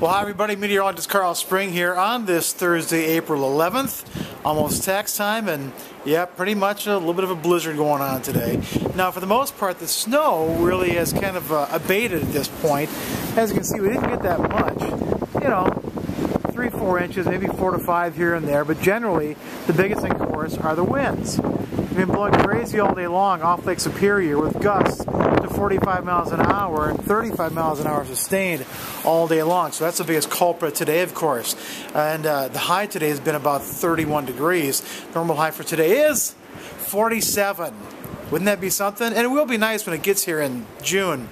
Well, hi everybody, meteorologist Karl Spring here on this Thursday, April 11th. Almost tax time, and yeah, pretty much a little bit of a blizzard going on today. Now, for the most part, the snow really has kind of uh, abated at this point. As you can see, we didn't get that much. You know, four inches, maybe four to five here and there, but generally, the biggest thing, of course, are the winds. We've been blowing crazy all day long off Lake Superior with gusts to 45 miles an hour and 35 miles an hour sustained all day long. So that's the biggest culprit today, of course. And uh, the high today has been about 31 degrees. Normal high for today is 47. Wouldn't that be something? And it will be nice when it gets here in June.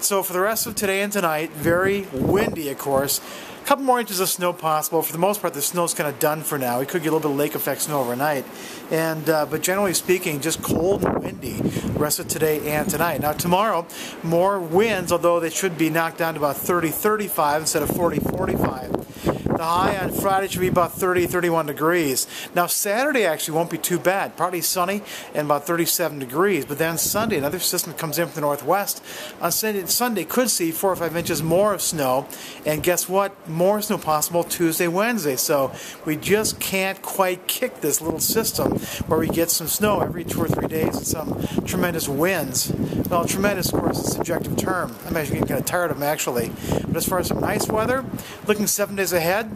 So for the rest of today and tonight, very windy, of course. A couple more inches of snow possible. For the most part, the snow's kind of done for now. We could get a little bit of lake effect snow overnight. and uh, But generally speaking, just cold and windy rest of today and tonight. Now tomorrow, more winds, although they should be knocked down to about 30-35 instead of 40-45. The high on Friday should be about 30, 31 degrees. Now Saturday actually won't be too bad. Probably sunny and about 37 degrees. But then Sunday, another system comes in from the northwest. On Sunday, Sunday could see four or five inches more of snow. And guess what? More snow possible Tuesday, Wednesday. So we just can't quite kick this little system where we get some snow every two or three days and some tremendous winds. Well, tremendous, of course, is a subjective term. I'm actually getting kind of tired of them actually. But as far as some nice weather, looking seven days ahead,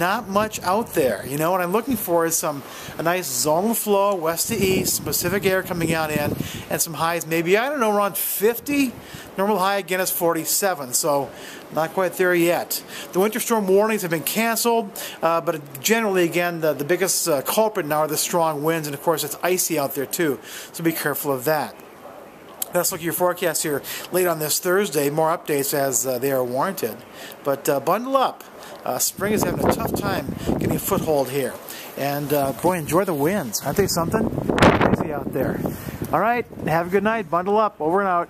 not much out there. You know, what I'm looking for is some a nice zonal flow west to east, Pacific air coming out in, and some highs maybe, I don't know, around 50. Normal high again is 47, so not quite there yet. The winter storm warnings have been canceled, uh, but generally, again, the, the biggest uh, culprit now are the strong winds, and of course, it's icy out there too, so be careful of that. Let's look at your forecast here late on this Thursday. More updates as uh, they are warranted. But uh, bundle up. Uh, spring is having a tough time getting a foothold here. And uh, boy, enjoy the winds. Aren't they something? Crazy out there. All right, have a good night. Bundle up. Over and out.